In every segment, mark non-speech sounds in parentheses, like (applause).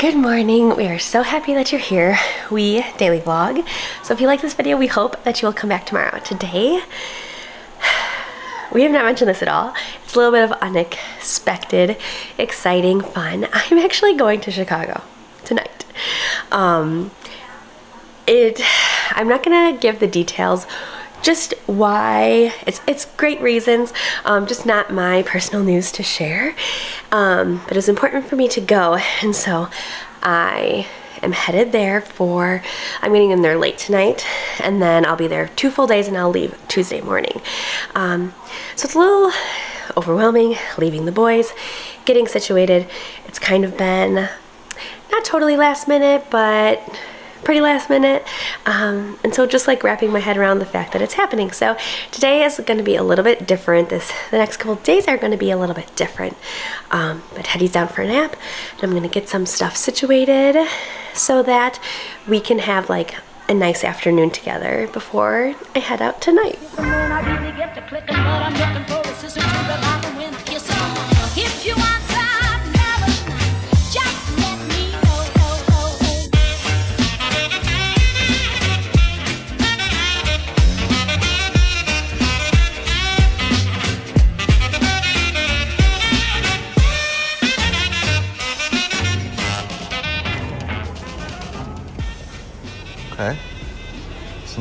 Good morning. We are so happy that you're here. We daily vlog. So if you like this video, we hope that you will come back tomorrow. Today, (sighs) we have not mentioned this at all. It's a little bit of unexpected, exciting fun. (laughs) I'm actually going to Chicago tonight. Um, it, (sighs) I'm not gonna give the details just why it's it's great reasons um, just not my personal news to share um, but it's important for me to go. And so I am headed there for I'm getting in there late tonight and then I'll be there two full days and I'll leave Tuesday morning. Um, so it's a little overwhelming leaving the boys getting situated. It's kind of been not totally last minute but pretty last minute. Um, and so just like wrapping my head around the fact that it's happening. So today is going to be a little bit different. This The next couple days are going to be a little bit different. Um, but Hetty's down for a nap and I'm going to get some stuff situated so that we can have like a nice afternoon together before I head out tonight.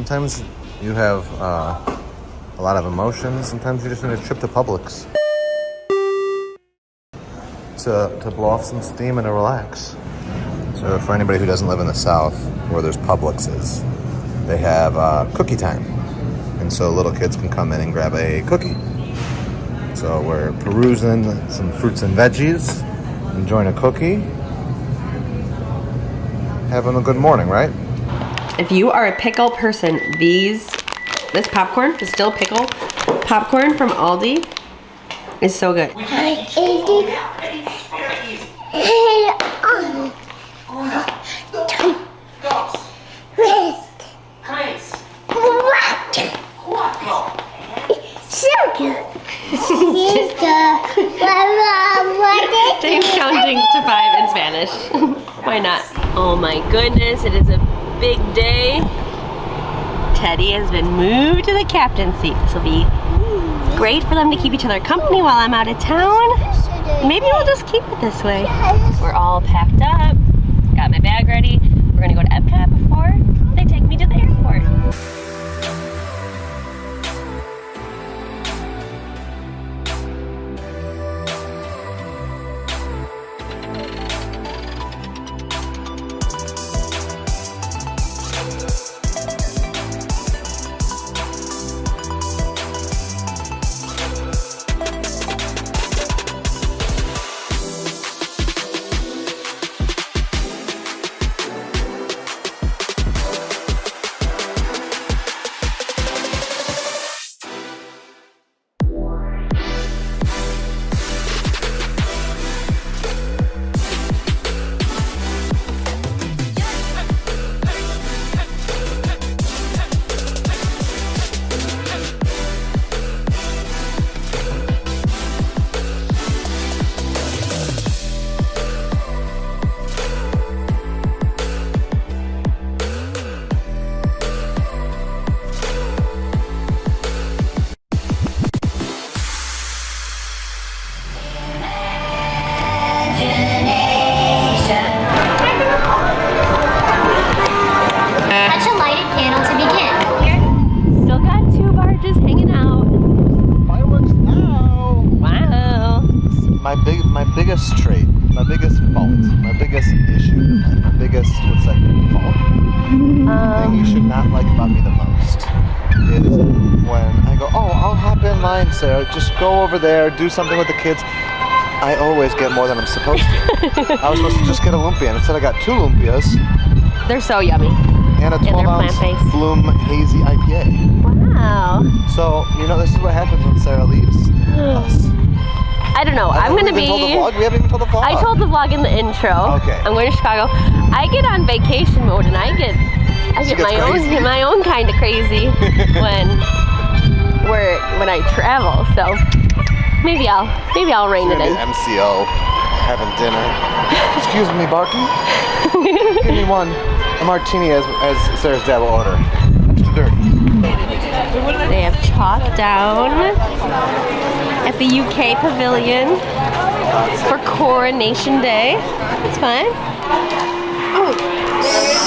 Sometimes you have uh, a lot of emotions. Sometimes you just need a trip to Publix to, to blow off some steam and to relax. So for anybody who doesn't live in the South, where there's Publixes, they have uh, cookie time. And so little kids can come in and grab a cookie. So we're perusing some fruits and veggies, enjoying a cookie, having a good morning, right? If you are a pickle person, these, this popcorn, distilled pickle popcorn from Aldi is so good. James (laughs) counting to five in Spanish. (laughs) Why not? Oh my goodness, it is a big day. Teddy has been moved to the captain's seat. This will be great for them to keep each other company while I'm out of town. Maybe we'll just keep it this way. We're all packed up, got my bag ready. We're gonna go to Epcot before they take me to the airport. Line, Sarah. Just go over there, do something with the kids. I always get more than I'm supposed to. (laughs) I was supposed to just get a lumpia, and instead I got two lumpias They're so yummy. and a they're 12 ounce. Bloom Hazy IPA. Wow. So you know this is what happens when Sarah leaves us. (gasps) I don't know. I'm gonna even told the be. vlog? We haven't even told the vlog. I told the vlog in the intro. Okay. I'm going to Chicago. I get on vacation mode and I get I She get my crazy. own (laughs) my own kind of crazy (laughs) when we're when I travel. So maybe I'll maybe I'll rein it in. MCO. having dinner. (laughs) Excuse me, Barky. Give me one. A martini as, as Sarah's dad will order. Extra dirty. They have chalk down at the UK Pavilion for Coronation Day. It's fun. Oh,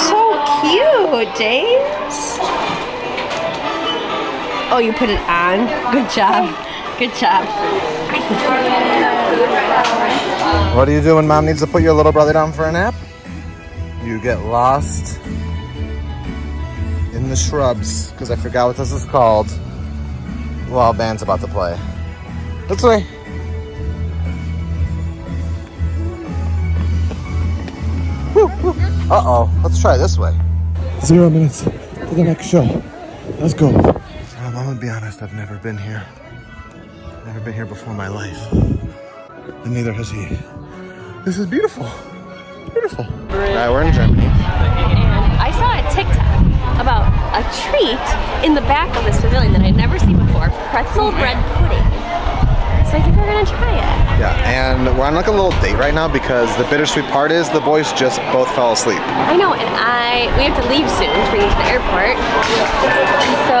so cute, James. Oh, you put it on. Good job. Good job. What do you do when mom needs to put your little brother down for a nap? You get lost in the shrubs because I forgot what this is called while band's about to play. This way. Uh oh, let's try this way. Zero minutes to the next show. Let's go. Um, I'm gonna be honest, I've never been here. Never been here before in my life. And neither has he. This is beautiful. Beautiful. Right, we're in Germany. And I saw a TikTok about a treat in the back of this pavilion that I'd never seen before pretzel bread pudding. So I think we're gonna try it. Yeah, and we're on like a little date right now because the bittersweet part is the boys just both fell asleep. I know, and I we have to leave soon to bring you to the airport. So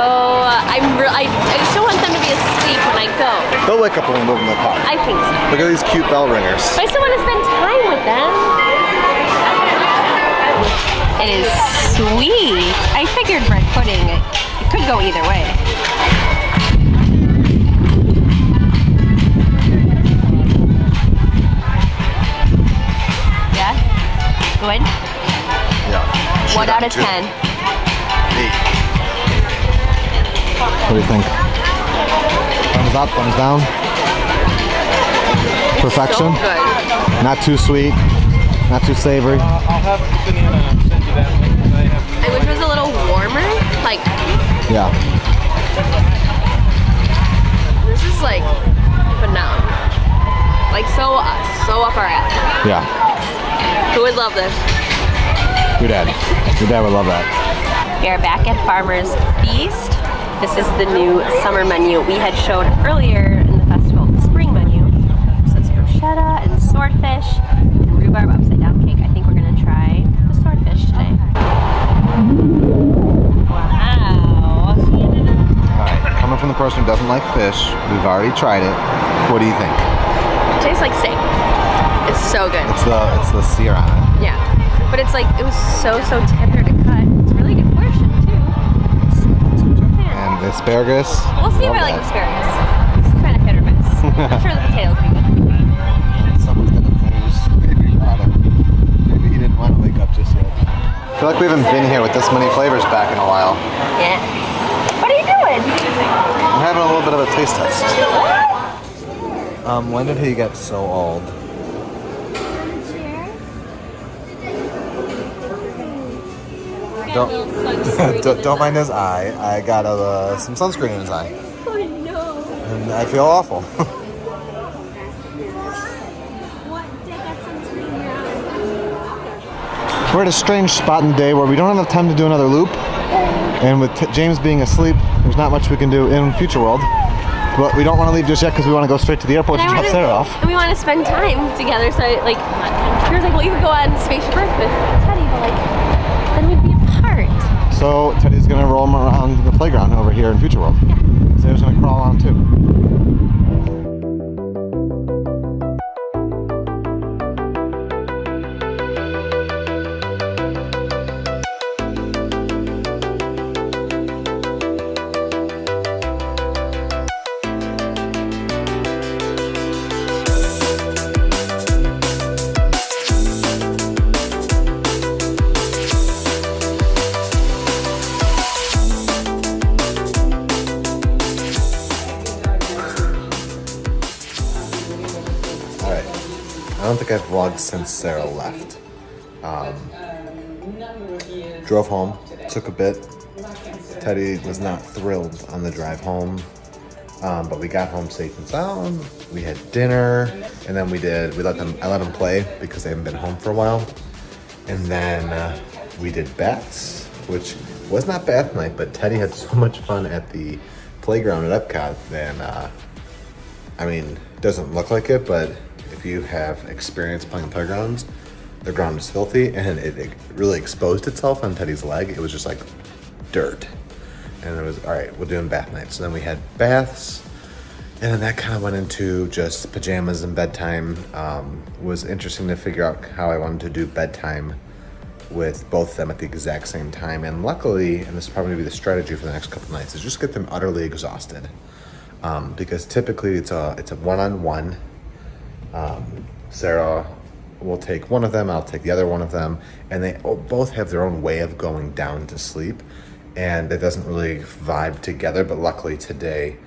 I'm I, I just don't want them to be asleep when I go. They'll wake up when we move in the car. I think so. Look at these cute bell ringers. But I still want to spend time with them. It is sweet. I figured bread pudding it could go either way. Good. Yeah. One out of Two. ten. Eight. What do you think? Thumbs up, thumbs down? Perfection? So good. Not too sweet, not too savory. Uh, I'll have banana and send you that one I have I wish it was a little warmer. Like Yeah. this is like phenomenal. Like so so up our alley. Yeah. Who would love this? Your dad. Your dad would love that. We are back at Farmer's Feast. This is the new summer menu we had showed earlier in the festival, the spring menu. So it's bruschetta and swordfish and rhubarb upside down cake. I think we're gonna try the swordfish today. Wow. Alright, coming from the person who doesn't like fish, we've already tried it. What do you think? tastes like steak. So good. It's the it's the sear on it. Yeah. But it's like, it was so, so tender to cut. It's really good portion too. And the asparagus. We'll see if I like asparagus. It's kind of hit or miss. (laughs) I'm sure the potatoes will be good. Someone's gonna finish. Maybe not. Maybe he didn't want to wake up just yet. I feel like we haven't been here with this many flavors back in a while. Yeah. What are you doing? I'm having a little bit of a taste test. Um, when did he get so old? Don't, (laughs) don't, don't mind his eye. I got uh, some sunscreen in his eye. Oh no. And I feel awful. (laughs) We're at a strange spot in the day where we don't have time to do another loop. And with t- James being asleep, there's not much we can do in Future World. But we don't want to leave just yet because we want to go straight to the airport to And I drop Sarah off. And we want to spend time together. So like, he was like, well, you could go on Spaceship Earth with Teddy, but like, So Teddy's gonna roll him around the playground over here in Future World. Sarah's gonna crawl on too. Since Sarah left. Um, drove home, took a bit. Teddy was not thrilled on the drive home. Um, but we got home safe and sound. We had dinner, and then we did. We let them. I let them play because they haven't been home for a while. And then uh, we did bats, which was not bath night, but Teddy had (laughs) so much fun at the playground at Epcot. Then, uh, I mean, doesn't look like it, but if you have experience playing playgrounds, the ground is filthy and it, it really exposed itself on Teddy's leg. It was just like dirt. And it was, all right, we're doing bath night. So then we had baths. And then that kind of went into just pajamas and bedtime. Um, was interesting to figure out how I wanted to do bedtime with both of them at the exact same time. And luckily, and this is probably gonna be the strategy for the next couple nights, is just get them utterly exhausted. Um, because typically it's a it's a one-on-one. Um, Sarah will take one of them, I'll take the other one of them, and they both have their own way of going down to sleep, and it doesn't really vibe together. But luckily today,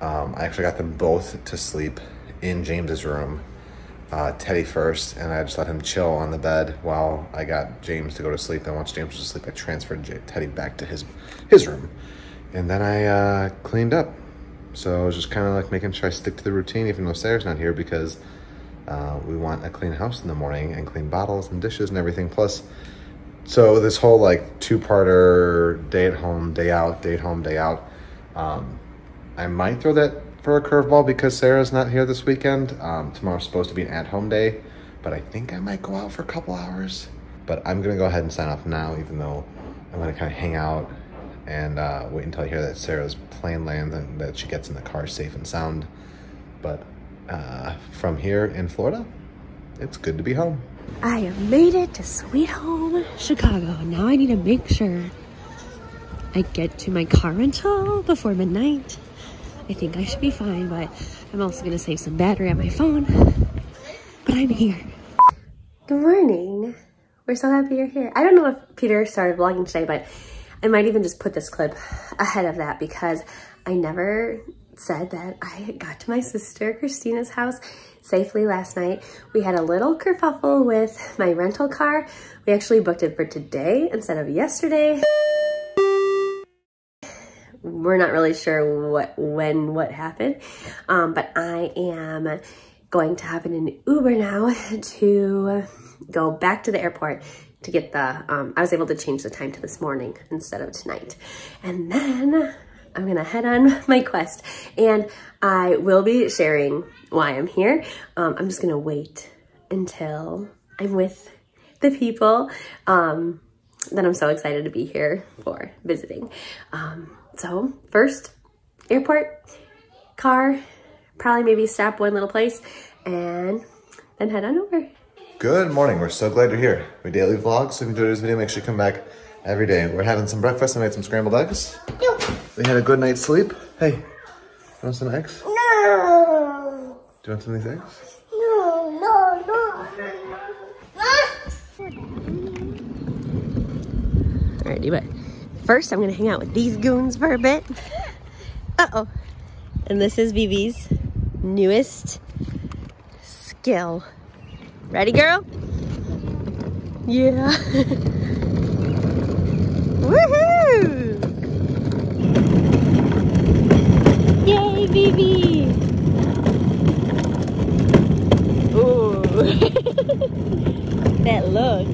um, I actually got them both to sleep in James's room uh, Teddy first, and I just let him chill on the bed while I got James to go to sleep. And once James was asleep, I transferred J- Teddy back to his his room, and then I uh, cleaned up. So I was just kind of like making sure I stick to the routine, even though Sarah's not here, because uh, we want a clean house in the morning and clean bottles and dishes and everything. Plus, so this whole like two-parter day at home, day out, day at home, day out. Um, I might throw that for a curveball because Sarah's not here this weekend. Um, tomorrow's supposed to be an at-home day, but I think I might go out for a couple hours. But I'm gonna go ahead and sign off now, even though I'm gonna kind of hang out and uh, wait until I hear that Sarah's plane lands and that she gets in the car safe and sound. But uh, from here in Florida, it's good to be home. I have made it to Sweet Home Chicago. Now I need to make sure I get to my car rental before midnight. I think I should be fine, but I'm also gonna save some battery on my phone. But I'm here. Good morning. We're so happy you're here. I don't know if Peter started vlogging today, but I might even just put this clip ahead of that because I never said that I got to my sister Christina's house safely last night. We had a little kerfuffle with my rental car. We actually booked it for today instead of yesterday we're not really sure what when what happened um, but i am going to have an uber now to go back to the airport to get the um, i was able to change the time to this morning instead of tonight and then i'm gonna head on (laughs) my quest and i will be sharing why i'm here um, i'm just gonna wait until i'm with the people um, that i'm so excited to be here for visiting um, so first, airport, car, probably maybe stop one little place and then head on over. Good morning. We're so glad you're here. We daily vlog, so if you enjoyed this video, make sure you come back every day. We're having some breakfast. I made some scrambled eggs. Yep. We had a good night's sleep. Hey, you want some eggs? No. Do you want some of these eggs? No, no, no. Alrighty, but First, I'm gonna hang out with these goons for a bit. Uh-oh. And this is Vivi's newest skill. Ready, girl? Yeah. (laughs) Woohoo! Yay, Vivi! Ooh. (laughs) that look.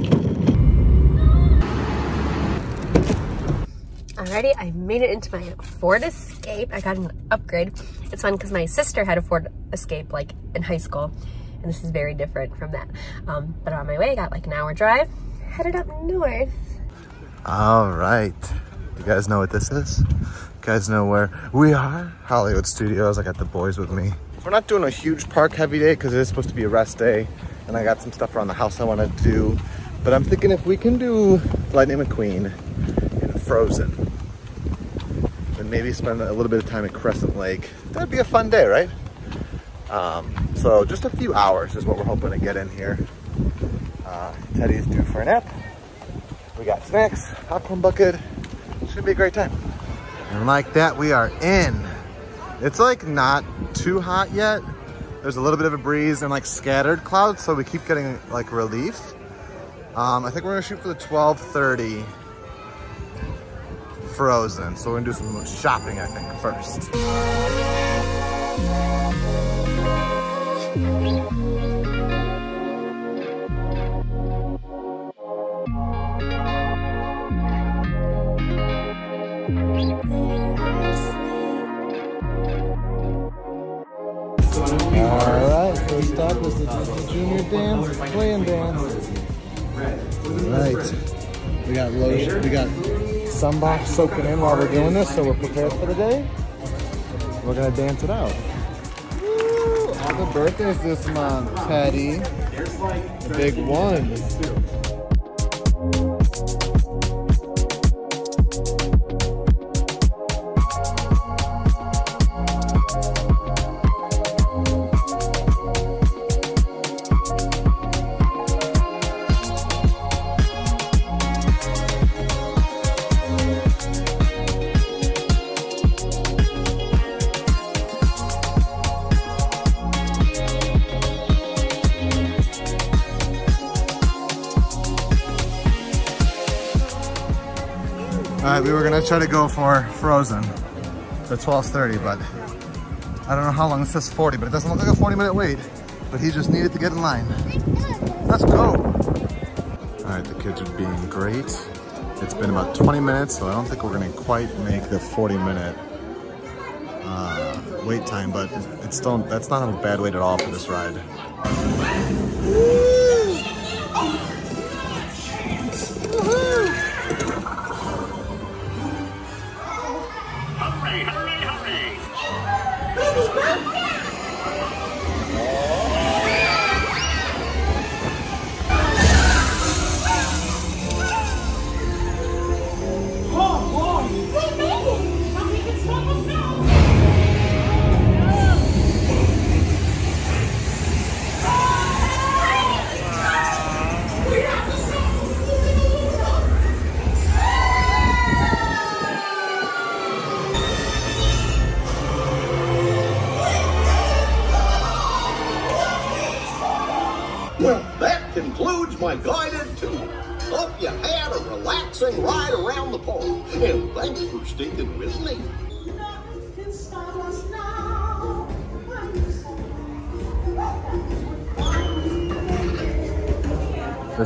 Alrighty, I made it into my Ford Escape. I got an upgrade. It's fun because my sister had a Ford Escape like in high school and this is very different from that. Um, but on my way, I got like an hour drive, headed up north. All right. You guys know what this is? Guys know where we are? Hollywood Studios. I got the boys with me. We're not doing a huge park heavy day because it is supposed to be a rest day. And I got some stuff around the house I want to do. But I'm thinking if we can do Lightning McQueen and Frozen, then maybe spend a little bit of time at Crescent Lake. That'd be a fun day, right? Um, so just a few hours is what we're hoping to get in here. Uh, Teddy's due for a nap. We got snacks, popcorn bucket. Should be a great time. And like that, we are in. It's like not too hot yet. There's a little bit of a breeze and like scattered clouds, so we keep getting like relief. Um, I think we're gonna shoot for the 1230 Frozen. So we're gonna do some shopping, I think, first. Junior dance, Play and Dance. Right. We got lotion, we got sunblock soaking in while we're doing this, so we're prepared for the day. We're gonna dance it out. Woo! All the birthdays this month, Teddy. The big one. All right, we were gonna try to go for Frozen for 12.30, but I don't know how long. It says 40, but it doesn't look like a 40 minute wait. But he just needed to get in line. Let's go. All right, the kids are being great. It's been about 20 minutes, so I don't think we're gonna quite make the 40 minute uh, wait time, but it's still, that's not a bad wait at all for this ride.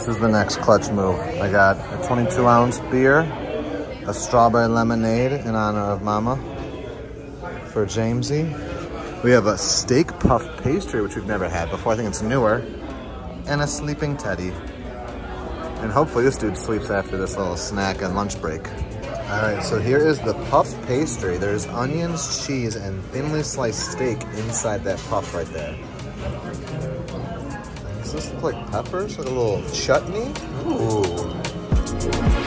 This is the next clutch move. I got a 22 ounce beer, a strawberry lemonade in honor of Mama for Jamesy. We have a steak puff pastry, which we've never had before. I think it's newer. And a sleeping teddy. And hopefully this dude sleeps after this little snack and lunch break. All right, so here is the puff pastry. There's onions, cheese, and thinly sliced steak inside that puff right there. Does this look like peppers? Like a little chutney? Ooh. This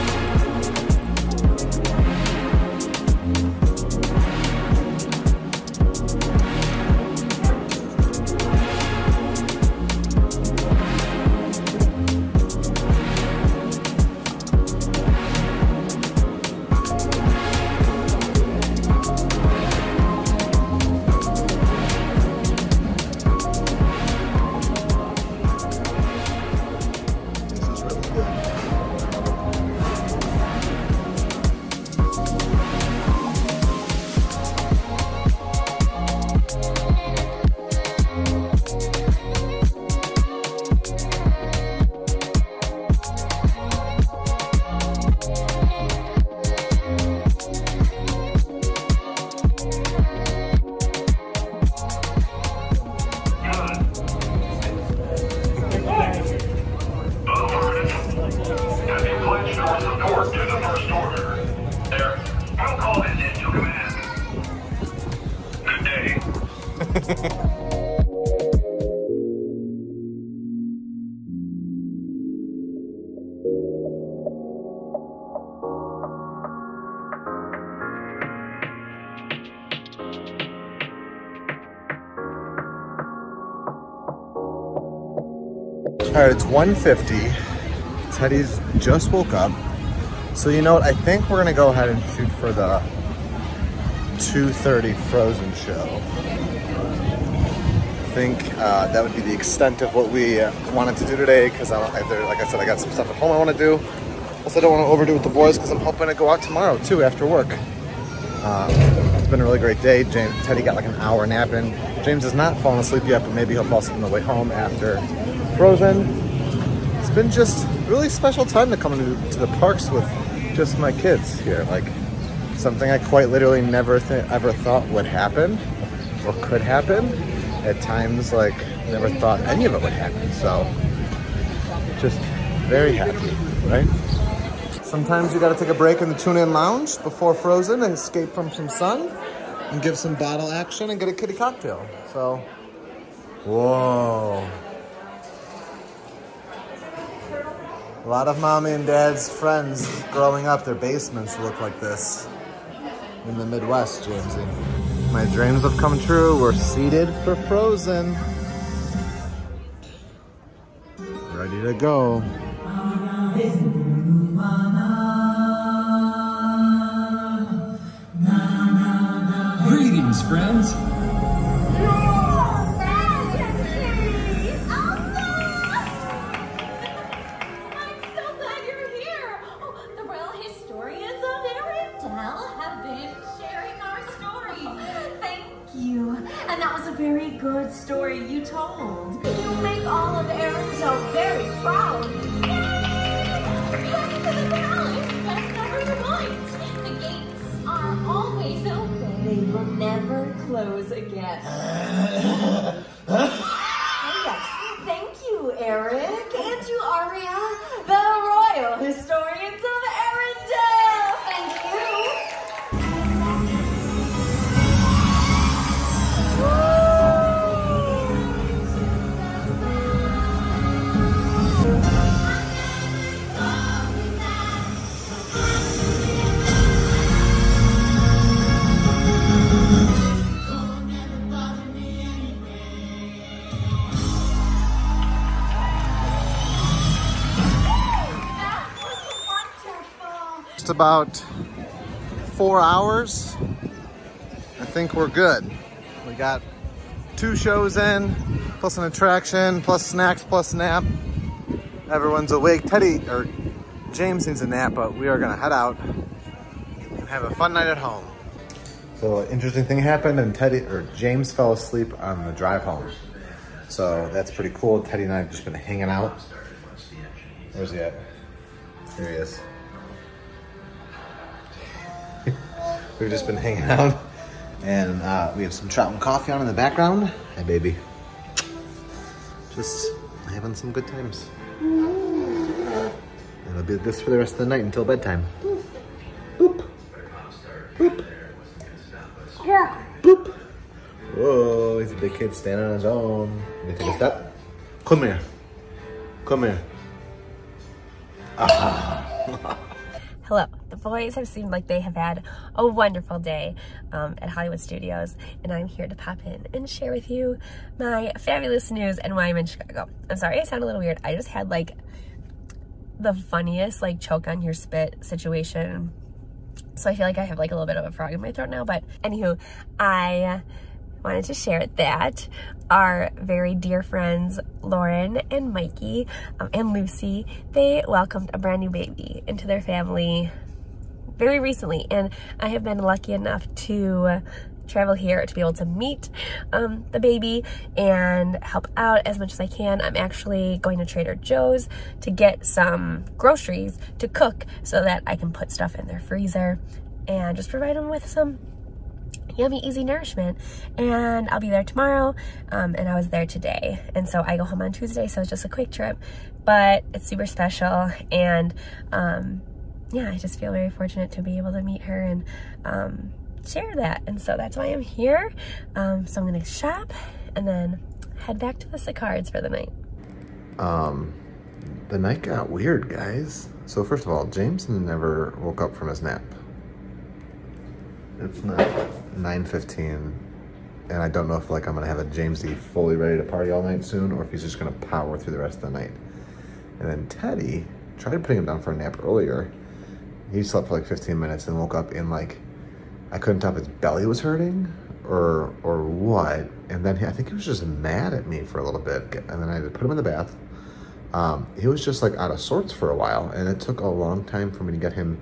1.50. Teddy's just woke up. So you know what? I think we're gonna go ahead and shoot for the 2.30 Frozen show. I think uh, that would be the extent of what we wanted to do today because like I said, I got some stuff at home I want to do. Also, I don't want to overdo it with the boys because I'm hoping to go out tomorrow too after work. Uh, it's been a really great day. James, Teddy got like an hour nap. James has not fallen asleep yet, but maybe he'll fall asleep on the way home after Frozen. It's been just really special time to come into to the parks with just my kids here. Like something I quite literally never ever thought would happen or could happen. At times, like never thought any of it would happen. So just very happy, right? Sometimes you gotta take a break in the tune in lounge before Frozen and escape from some sun and give some battle action and get a kitty cocktail. So, whoa. A lot of mommy and dad's friends growing up, their basements look like this in the Midwest, Jamesy. My dreams have come true. We're seated for Frozen. Ready to go. Greetings, friends. They will never close again. (laughs) about four hours. I think we're good. We got two shows in, plus an attraction, plus snacks, plus nap. Everyone's awake. Teddy, or James needs a nap, but we are gonna head out and have a fun night at home. So an interesting thing happened and Teddy, or James fell asleep on the drive home. So that's pretty cool. Teddy and I have just been hanging out. Where's he at? Here he is. We've just been hanging (laughs) out and uh, we have some trout and coffee on in the background. Hi, baby. Just having some good times. And It'll be this for the rest of the night until bedtime. Boop. Boop. Boop. Whoa, he's a big kid standing on his own. You take a step? Come here. Come here. (laughs) Hello. Boys have seemed like they have had a wonderful day um, at Hollywood Studios, and I'm here to pop in and share with you my fabulous news and why I'm in Chicago. I'm sorry I sound a little weird. I just had like the funniest like choke on your spit situation. So I feel like I have like a little bit of a frog in my throat now, but anywho, I wanted to share that our very dear friends Lauren and Mikey um, and Lucy, they welcomed a brand new baby into their family very recently and I have been lucky enough to travel here to be able to meet um, the baby and help out as much as I can. I'm actually going to Trader Joe's to get some groceries to cook so that I can put stuff in their freezer and just provide them with some yummy easy nourishment and I'll be there tomorrow um, and I was there today and so I go home on Tuesday so it's just a quick trip but it's super special and um, yeah I just feel very fortunate to be able to meet her and um, share that and so that's why I'm here um, so I'm gonna shop and then head back to the Sicards for the night Um, the night got weird, guys. So first of all, Jameson never woke up from his nap. It's not 9.15, and I don't know if like I'm gonna have a Jamesy fully ready to party all night soon, or if he's just gonna power through the rest of the night. And then Teddy tried putting him down for a nap earlier. He slept for like 15 minutes and woke up in like, I couldn't tell if his belly was hurting or or what. And then he, I think he was just mad at me for a little bit. And then I had to put him in the bath. Um, he was just like out of sorts for a while, and it took a long time for me to get him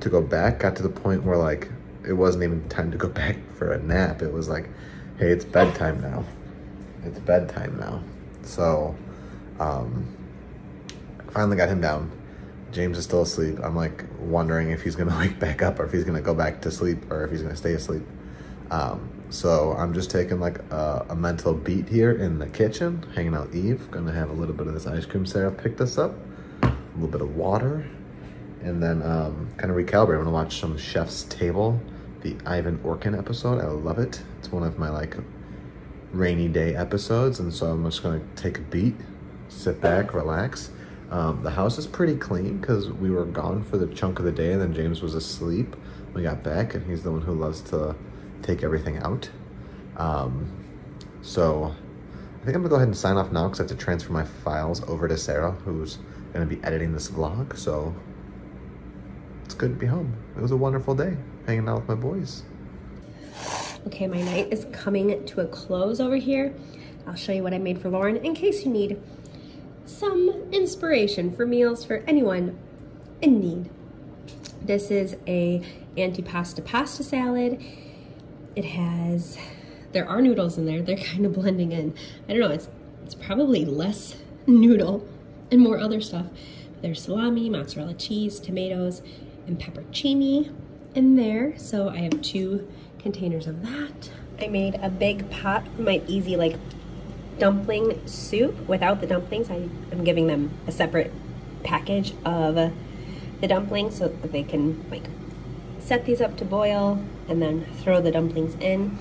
to go back. Got to the point where like it wasn't even time to go (laughs) back for a nap. It was like, hey, it's bedtime now. It's bedtime now. So, um, finally got him down. James is still asleep. I'm like wondering if he's gonna (laughs) wake back up or if he's gonna go back to sleep or if he's gonna stay asleep. Um, So I'm just taking like a, a, mental beat here in the kitchen, hanging out Eve. Gonna have a little bit of this ice cream Sarah picked us up, a little bit of water, and then um, kind of recalibrate. I'm gonna watch some Chef's Table, the Ivan Orkin episode. I love it. It's one of my like rainy day episodes, and so I'm just gonna take a beat, sit back, relax. Um, the house is pretty clean because we were gone for the chunk of the day, and then James was asleep. We got back, and he's the one who loves to take everything out. Um, so I think I'm gonna go ahead and sign off now because I have to transfer my files over to Sarah, who's gonna be editing this vlog. So it's good to be home. It was a wonderful day hanging out with my boys. Okay, my night is coming to a close over here. I'll show you what I made for Lauren in case you need some inspiration for meals for anyone in need. This is a antipasta pasta salad. It has, there are noodles in there. They're (laughs) kind of blending in. I don't know, it's, it's probably less noodle and more other stuff. There's salami, mozzarella cheese, tomatoes, and peppercini in there. So I have two containers of that. I made a big pot my easy like dumpling soup without the dumplings. I am giving them a separate package of the dumplings so that they can like set these up to boil and then throw the dumplings in.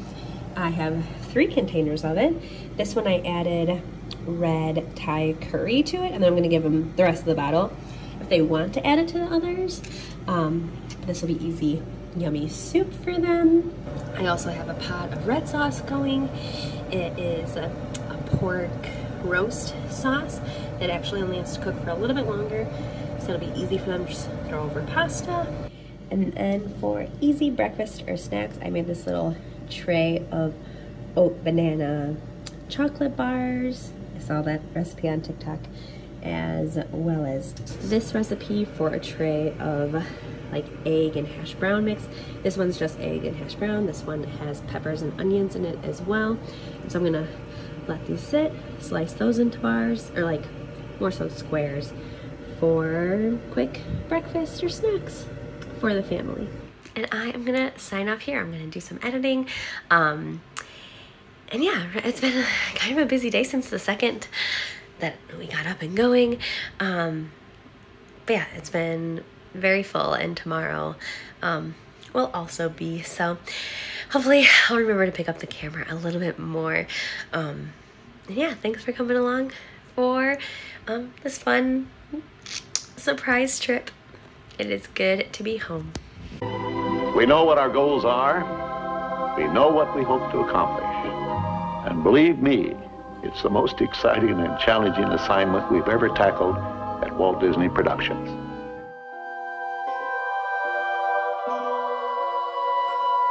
I have three containers of it. This one I added red Thai curry to it and then I'm gonna give them the rest of the bottle. If they want to add it to the others, um, this will be easy yummy soup for them. I also have a pot of red sauce going. It is pork roast sauce that actually only has to cook for a little bit longer. So it'll be easy for them to just throw over pasta. And then for easy breakfast or snacks, I made this little tray of oat banana chocolate bars. I saw that recipe on TikTok as well as this recipe for a tray of like egg and hash brown mix. This one's just egg and hash brown. This one has peppers and onions in it as well. so I'm gonna let these sit, slice those into bars, or like more so squares for quick breakfast or snacks for the family. And I am gonna sign off here. I'm gonna do some editing. Um, and yeah, it's been (laughs) kind of a busy day since the second that we got up and going. Um, but yeah, it's been very full and tomorrow um, will also be. So hopefully I'll remember to pick up the camera a little bit more. Um, yeah, thanks for coming along for um, this fun surprise trip. It is good to be home. We know what our goals are. We know what we hope to accomplish. And believe me, it's the most exciting and challenging assignment we've ever tackled at Walt Disney Productions.